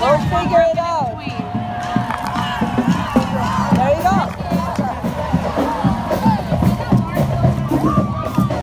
We'll figure it out.